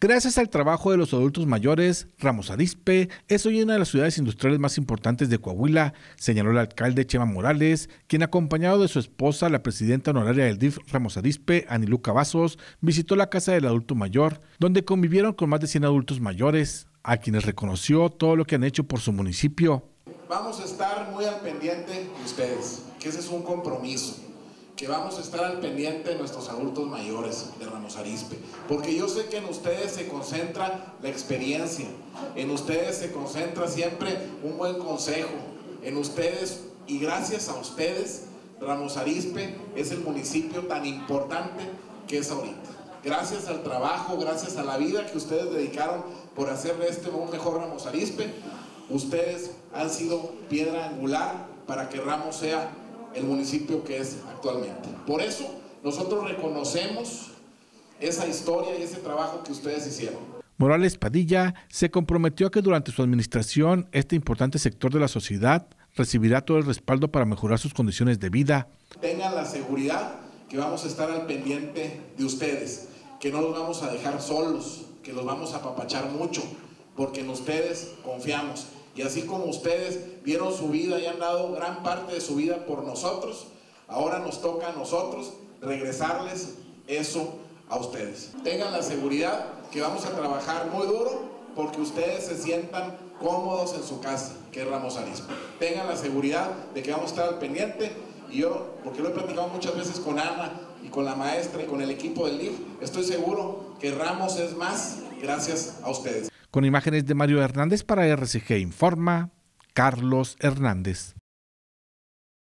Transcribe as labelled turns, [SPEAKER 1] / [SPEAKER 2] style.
[SPEAKER 1] Gracias al trabajo de los adultos mayores, Ramos Arispe es hoy una de las ciudades industriales más importantes de Coahuila, señaló el alcalde Chema Morales, quien acompañado de su esposa, la presidenta honoraria del DIF Ramos Arispe, Anilú Cavazos, visitó la casa del adulto mayor, donde convivieron con más de 100 adultos mayores, a quienes reconoció todo lo que han hecho por su municipio.
[SPEAKER 2] Vamos a estar muy al pendiente de ustedes, que ese es un compromiso vamos a estar al pendiente de nuestros adultos mayores de Ramos Arispe, porque yo sé que en ustedes se concentra la experiencia, en ustedes se concentra siempre un buen consejo, en ustedes y gracias a ustedes Ramos Arispe es el municipio tan importante que es ahorita. Gracias al trabajo, gracias a la vida que ustedes dedicaron por hacerle este un mejor Ramos Arispe, ustedes han sido piedra angular para que Ramos sea el municipio que es actualmente. Por eso nosotros reconocemos esa historia y ese trabajo que ustedes hicieron.
[SPEAKER 1] Morales Padilla se comprometió a que durante su administración este importante sector de la sociedad recibirá todo el respaldo para mejorar sus condiciones de vida.
[SPEAKER 2] Tengan la seguridad que vamos a estar al pendiente de ustedes, que no los vamos a dejar solos, que los vamos a apapachar mucho, porque en ustedes confiamos. Y así como ustedes dieron su vida y han dado gran parte de su vida por nosotros, ahora nos toca a nosotros regresarles eso a ustedes. Tengan la seguridad que vamos a trabajar muy duro porque ustedes se sientan cómodos en su casa, que es Ramos Arispe. Tengan la seguridad de que vamos a estar al pendiente y yo, porque lo he platicado muchas veces con Ana y con la maestra y con el equipo del DIF, estoy seguro que Ramos es más gracias a ustedes.
[SPEAKER 1] Con imágenes de Mario Hernández para RCG Informa, Carlos Hernández.